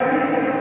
you